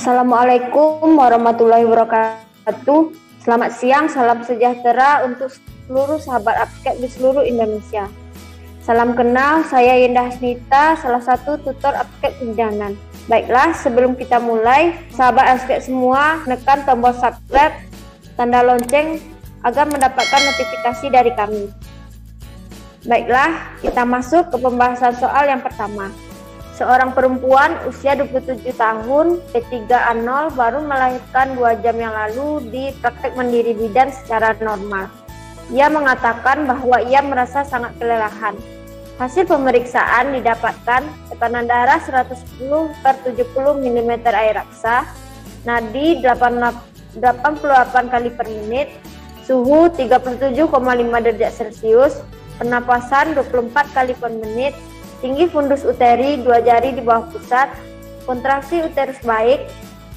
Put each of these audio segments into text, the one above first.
Assalamualaikum warahmatullahi wabarakatuh. Selamat siang, salam sejahtera untuk seluruh sahabat apket di seluruh Indonesia. Salam kenal, saya Yendah Hasnita, salah satu tutor apket Pinjangan. Baiklah, sebelum kita mulai, sahabat apket semua, tekan tombol subscribe, tanda lonceng, agar mendapatkan notifikasi dari kami. Baiklah, kita masuk ke pembahasan soal yang pertama. Seorang perempuan usia 27 tahun, P3A0, baru melahirkan dua jam yang lalu di praktek mandiri bidan secara normal. Ia mengatakan bahwa ia merasa sangat kelelahan. Hasil pemeriksaan didapatkan tekanan darah 110 per 70 mm air raksa, nadi 88 kali per menit, suhu 37,5 derajat Celcius, pernapasan 24 kali per menit, tinggi fundus uteri dua jari di bawah pusat, kontraksi uterus baik.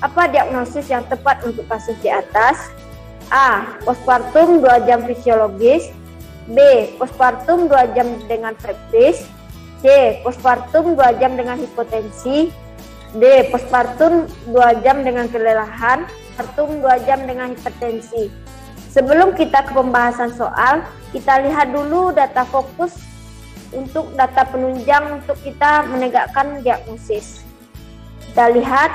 Apa diagnosis yang tepat untuk kasus di atas? A. Postpartum 2 jam fisiologis. B. Postpartum 2 jam dengan febris. C. Postpartum 2 jam dengan hipotensi. D. Postpartum 2 jam dengan kelelahan. Postpartum 2 jam dengan hipertensi. Sebelum kita ke pembahasan soal, kita lihat dulu data fokus untuk data penunjang untuk kita menegakkan diagnosis. Kita lihat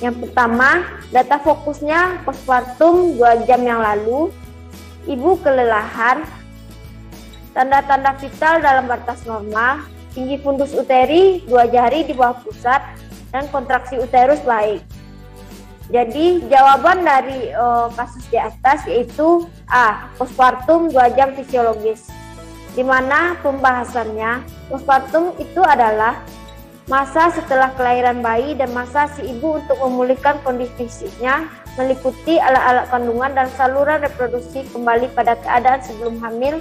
yang pertama, data fokusnya postpartum 2 jam yang lalu, ibu kelelahan, tanda-tanda vital dalam batas normal, tinggi fundus uteri, dua jari di bawah pusat, dan kontraksi uterus baik. Jadi jawaban dari uh, kasus di atas yaitu A. Postpartum 2 jam fisiologis. Di mana pembahasannya postpartum itu adalah masa setelah kelahiran bayi dan masa si ibu untuk memulihkan kondisi fisiknya meliputi alat-alat kandungan dan saluran reproduksi kembali pada keadaan sebelum hamil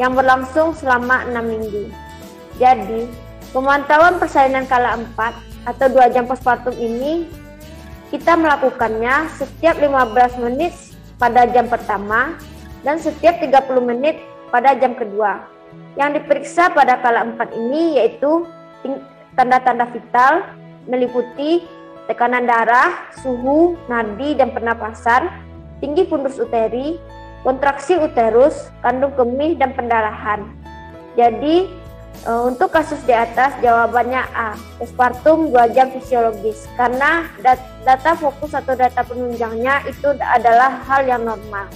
yang berlangsung selama 6 minggu. Jadi, pemantauan persalinan kala 4 atau 2 jam postpartum ini kita melakukannya setiap 15 menit pada jam pertama dan setiap 30 menit pada jam kedua. Yang diperiksa pada kala 4 ini yaitu tanda-tanda vital meliputi tekanan darah, suhu, nadi dan pernapasan, tinggi fundus uteri, kontraksi uterus, kandung kemih dan pendarahan. Jadi Uh, untuk kasus di atas jawabannya A, postpartum 2 jam fisiologis karena dat data fokus atau data penunjangnya itu adalah hal yang normal.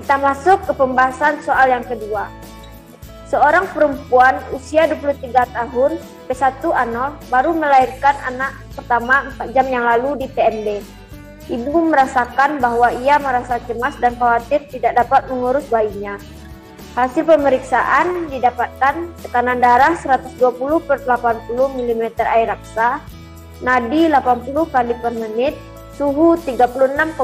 Kita masuk ke pembahasan soal yang kedua. Seorang perempuan usia 23 tahun, P1A0, baru melahirkan anak pertama 4 jam yang lalu di TMB. Ibu merasakan bahwa ia merasa cemas dan khawatir tidak dapat mengurus bayinya. Hasil pemeriksaan didapatkan tekanan darah 120 per 80 mm air raksa, nadi 80 kali per menit, suhu 36,5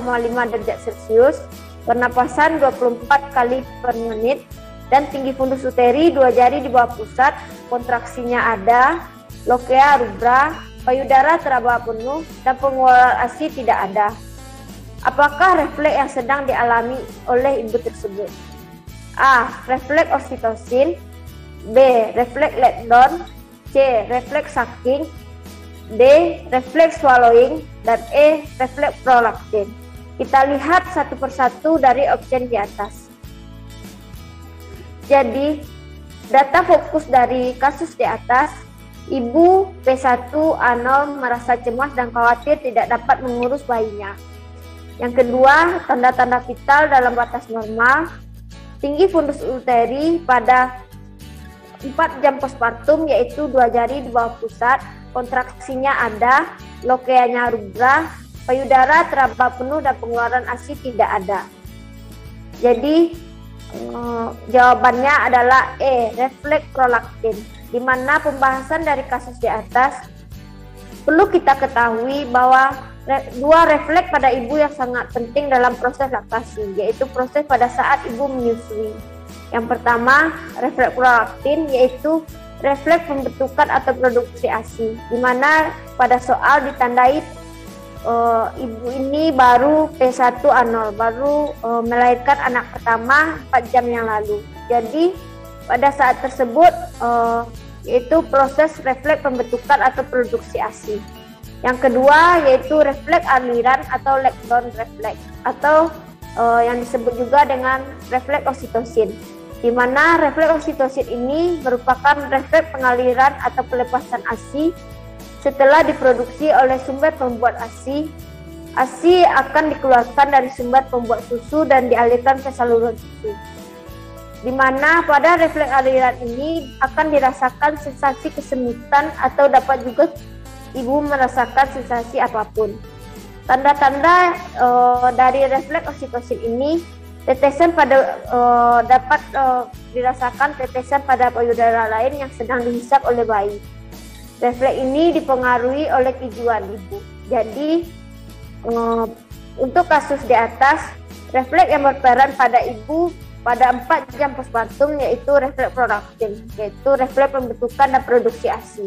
derajat Celcius, pernapasan 24 kali per menit, dan tinggi fundus uteri dua jari di bawah pusat, kontraksinya ada, lokea rubra, payudara teraba penuh, dan pengeluaran ASI tidak ada. Apakah refleks yang sedang dialami oleh ibu tersebut? A. Refleks oksitosin B. Refleks letdown C. Refleks sucking D. Refleks swallowing dan E. Refleks prolaktin. Kita lihat satu persatu dari opsi di atas. Jadi, data fokus dari kasus di atas, ibu P1A0 merasa cemas dan khawatir tidak dapat mengurus bayinya. Yang kedua, tanda-tanda vital dalam batas normal, tinggi fundus uteri pada 4 jam postpartum yaitu dua jari di bawah pusat, kontraksinya ada, lokeanya rubra, payudara teraba penuh dan pengeluaran ASI tidak ada. Jadi eh, jawabannya adalah E, refleks prolaktin. Di mana pembahasan dari kasus di atas perlu kita ketahui bahwa dua refleks pada ibu yang sangat penting dalam proses laktasi, yaitu proses pada saat ibu menyusui. Yang pertama, refleks prolaktin yaitu refleks pembentukan atau produksi ASI, di mana pada soal ditandai uh, ibu ini baru P1A0, baru uh, melahirkan anak pertama 4 jam yang lalu. Jadi pada saat tersebut uh, yaitu proses refleks pembentukan atau produksi ASI. Yang kedua yaitu refleks aliran atau leg down refleks atau uh, yang disebut juga dengan refleks oksitosin. Di mana refleks oksitosin ini merupakan refleks pengaliran atau pelepasan ASI setelah diproduksi oleh sumber pembuat ASI. ASI akan dikeluarkan dari sumber pembuat susu dan dialirkan ke saluran susu. Di mana pada refleks aliran ini akan dirasakan sensasi kesemitan atau dapat juga ibu merasakan sensasi apa pun. Tanda-tanda uh, dari refleks oksitosin ini tetesan pada uh, dapat uh, dirasakan tetesan pada payudara lain yang sedang dihisap oleh bayi. Refleks ini dipengaruhi oleh kejiwaan ibu. Jadi uh, untuk kasus di atas, refleks yang berperan pada ibu pada 4 jam postpartum yaitu refleks produktif, yaitu refleks pembentukan dan produksi ASI.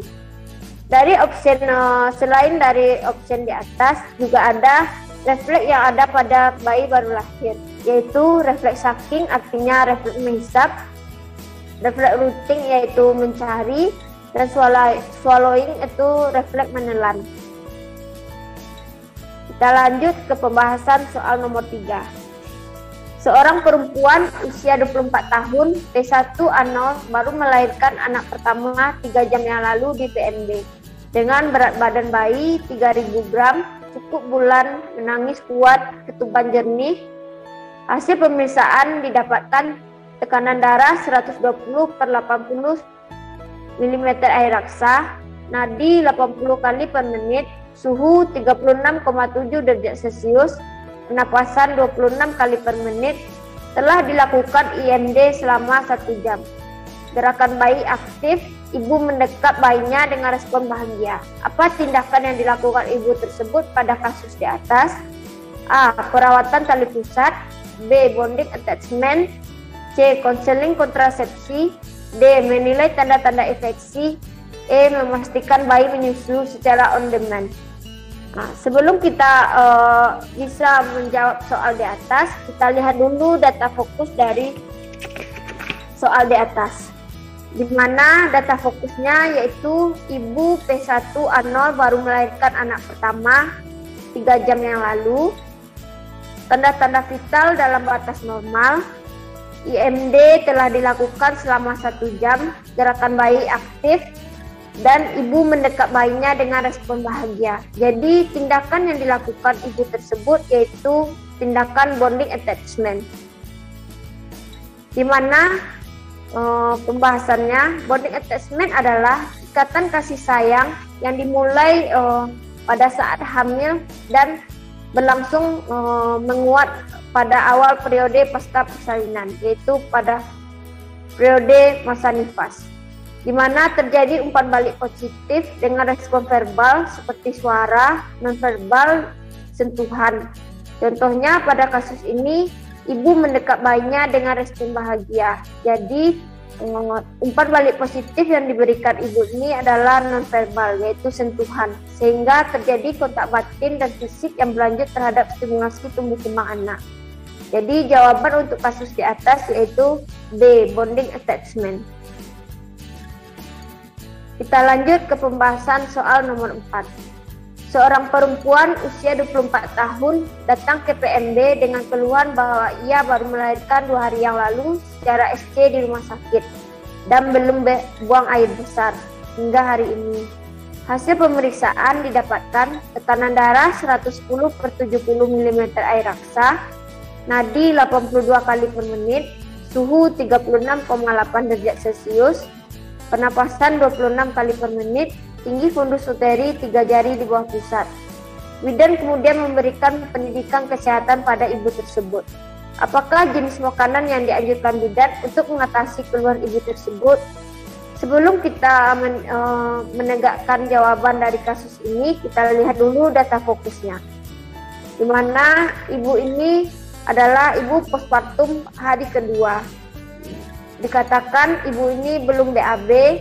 Dari opsi uh, selain dari opsi di atas juga ada refleks yang ada pada bayi baru lahir, yaitu refleks sucking artinya refleks menghisap, refleks rooting yaitu mencari, dan swallowing itu refleks menelan. Kita lanjut ke pembahasan soal nomor 3. Seorang perempuan usia 24 tahun, P1 A0 baru melahirkan anak pertama 3 jam yang lalu di PNB dengan berat badan bayi 3000 gram, cukup bulan, menangis kuat, ketuban jernih. Hasil pemeriksaan didapatkan tekanan darah 120 per 80 mm air raksa, nadi 80 kali per menit, suhu 36,7 derajat Celcius, penapasan 26 kali per menit, telah dilakukan IMD selama satu jam. Gerakan bayi aktif ibu mendekat bayinya dengan respon bahagia. Apa tindakan yang dilakukan ibu tersebut pada kasus di atas? A. Perawatan tali pusat B. Bonding attachment C. Konseling kontrasepsi D. Menilai tanda-tanda infeksi. E. Memastikan bayi menyusu secara on demand. Nah, sebelum kita uh, bisa menjawab soal di atas, kita lihat dulu data fokus dari soal di atas. Di mana data fokusnya? Yaitu ibu P1A0 baru melahirkan anak pertama 3 jam yang lalu, tanda-tanda vital dalam batas normal, IMD telah dilakukan selama satu jam, gerakan bayi aktif, dan ibu mendekat bayinya dengan respon bahagia. Jadi tindakan yang dilakukan ibu tersebut yaitu tindakan bonding attachment. Di mana uh, pembahasannya bonding attachment adalah ikatan kasih sayang yang dimulai uh, pada saat hamil dan berlangsung uh, menguat pada awal periode pasca persalinan yaitu pada periode masa nifas di mana terjadi umpan balik positif dengan respon verbal seperti suara, nonverbal, sentuhan. Contohnya pada kasus ini ibu mendekat bayinya dengan respon bahagia. Jadi umpan balik positif yang diberikan ibu ini adalah nonverbal yaitu sentuhan sehingga terjadi kontak batin dan fisik yang berlanjut terhadap stimulasi tumbuh kembang anak. Jadi jawaban untuk kasus di atas yaitu B bonding attachment. Kita lanjut ke pembahasan soal nomor 4 seorang perempuan usia 24 tahun datang ke PMB dengan keluhan bahwa ia baru melahirkan dua hari yang lalu secara SC di rumah sakit dan belum buang air besar hingga hari ini. Hasil pemeriksaan didapatkan tekanan darah 110 per 70 mm air raksa, nadi 82 kali per menit, suhu 36,8 derajat Celcius, penapasan 26 kali per menit, tinggi fundus uteri tiga jari di bawah pusat. Widan kemudian memberikan pendidikan kesehatan pada ibu tersebut. Apakah jenis makanan yang dianjurkan bidan untuk mengatasi keluhan ibu tersebut? Sebelum kita men, uh, menegakkan jawaban dari kasus ini, kita lihat dulu data fokusnya. Di mana ibu ini adalah ibu postpartum hari kedua. Dikatakan ibu ini belum BAB,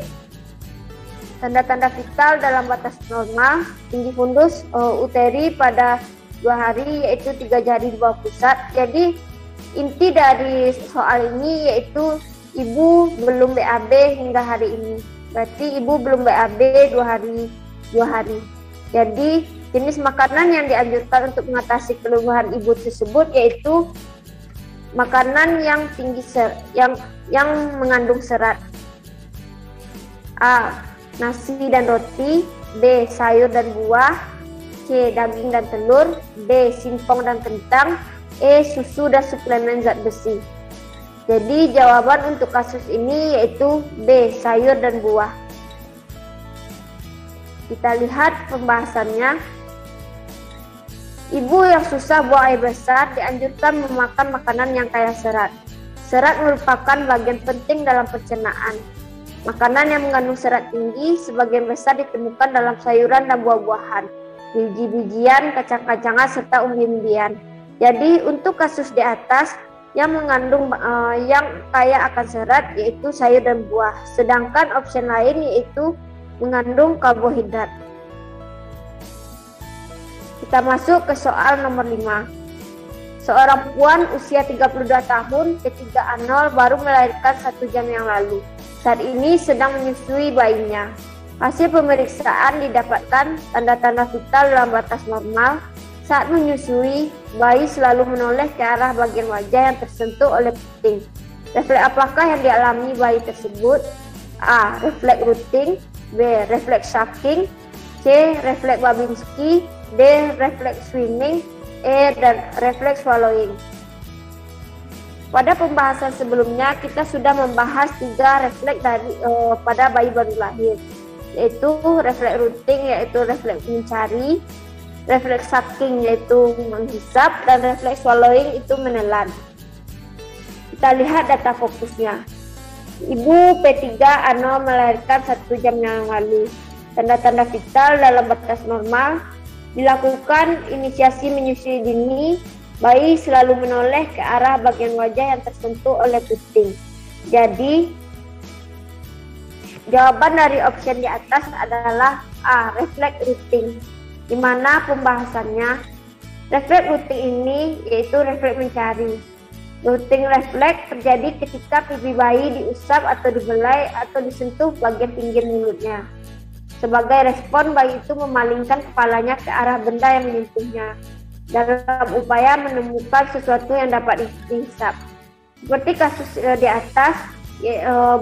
tanda-tanda vital dalam batas normal, tinggi fundus uh, uteri pada dua hari yaitu tiga jari bawah pusat. Jadi inti dari soal ini yaitu ibu belum BAB hingga hari ini. Berarti ibu belum BAB dua hari dua hari. Jadi, jenis makanan yang dianjurkan untuk mengatasi keluhan ibu tersebut yaitu makanan yang tinggi ser yang yang mengandung serat. A. Nasi dan roti, B. Sayur dan buah, C. Daging dan telur, D. Singkong dan kentang, E. Susu dan suplemen zat besi. Jadi jawaban untuk kasus ini yaitu B. Sayur dan buah. Kita lihat pembahasannya. Ibu yang susah buang air besar dianjurkan memakan makanan yang kaya serat. Serat merupakan bagian penting dalam pencernaan. Makanan yang mengandung serat tinggi sebagian besar ditemukan dalam sayuran dan buah-buahan, biji-bijian, kacang-kacangan, serta umbi-umbian. Jadi untuk kasus di atas yang mengandung uh, yang kaya akan serat yaitu sayur dan buah. Sedangkan opsi lain yaitu mengandung karbohidrat. Kita masuk ke soal nomor 5. Seorang puan usia 32 tahun ketiga Anol baru melahirkan satu jam yang lalu. Saat ini sedang menyusui bayinya. Hasil pemeriksaan didapatkan tanda-tanda vital dalam batas normal. Saat menyusui, bayi selalu menoleh ke arah bagian wajah yang tersentuh oleh puting. Refleks apakah yang dialami bayi tersebut? A. Refleks routing B. Refleks sucking C. Refleks Babinski D. Refleks swimming E. Dan refleks swallowing pada pembahasan sebelumnya kita sudah membahas tiga refleks dari uh, pada bayi baru lahir yaitu refleks routing yaitu refleks mencari refleks sucking yaitu menghisap dan refleks swallowing itu menelan kita lihat data fokusnya Ibu P3 Ano melahirkan satu jam yang lalu. Tanda-tanda vital dalam batas normal. Dilakukan inisiasi menyusui dini, bayi selalu menoleh ke arah bagian wajah yang tersentuh oleh puting. Jadi, jawaban dari opsi di atas adalah A. Refleks routing. Di mana pembahasannya refleks routing ini yaitu refleks mencari. Routing refleks terjadi ketika pipi bayi diusap atau dibelai atau disentuh bagian pinggir mulutnya. Sebagai respon, bayi itu memalingkan kepalanya ke arah benda yang menyentuhnya dalam upaya menemukan sesuatu yang dapat dihisap. Seperti kasus uh, di atas, uh,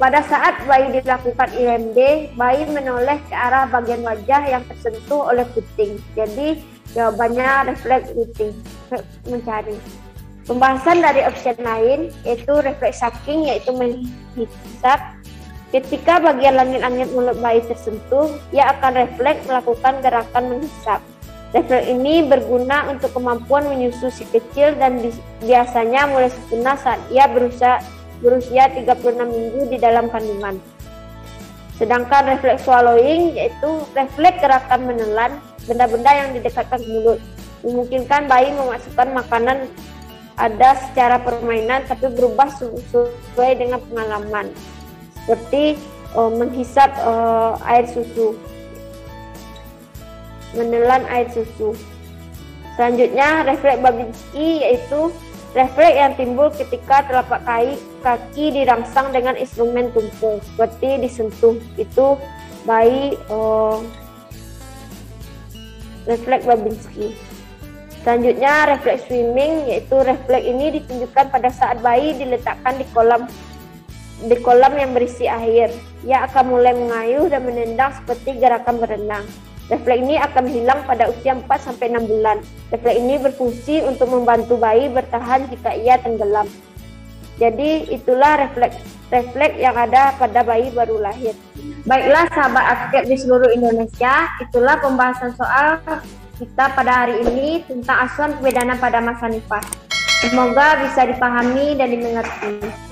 pada saat bayi dilakukan IMD, bayi menoleh ke arah bagian wajah yang tersentuh oleh puting. Jadi jawabannya refleks puting, mencari. Pembahasan dari opsi lain yaitu refleks sucking yaitu menghisap. Ketika bagian langit-langit mulut bayi tersentuh, ia akan refleks melakukan gerakan menghisap. Refleks ini berguna untuk kemampuan menyusu si kecil dan biasanya mulai sempurna saat ia berusia, berusia 36 minggu di dalam kandungan. Sedangkan refleks swallowing yaitu refleks gerakan menelan benda-benda yang didekatkan ke mulut. Memungkinkan bayi memasukkan makanan ada secara permainan tapi berubah sesuai dengan pengalaman seperti uh, menghisap uh, air susu. Menelan air susu. Selanjutnya refleks Babinski yaitu refleks yang timbul ketika telapak kaki, kaki dirangsang dengan instrumen tumpul seperti disentuh. Itu bayi uh, refleks Babinski Selanjutnya refleks swimming yaitu refleks ini ditunjukkan pada saat bayi diletakkan di kolam di kolam yang berisi air. Ia akan mulai mengayuh dan menendang seperti gerakan berenang. Refleks ini akan hilang pada usia 4 sampai 6 bulan. Refleks ini berfungsi untuk membantu bayi bertahan jika ia tenggelam. Jadi itulah refleks refleks yang ada pada bayi baru lahir. Baiklah sahabat aktif di seluruh Indonesia, itulah pembahasan soal kita pada hari ini tentang asuhan kebedanan pada masa nifas. Semoga bisa dipahami dan dimengerti.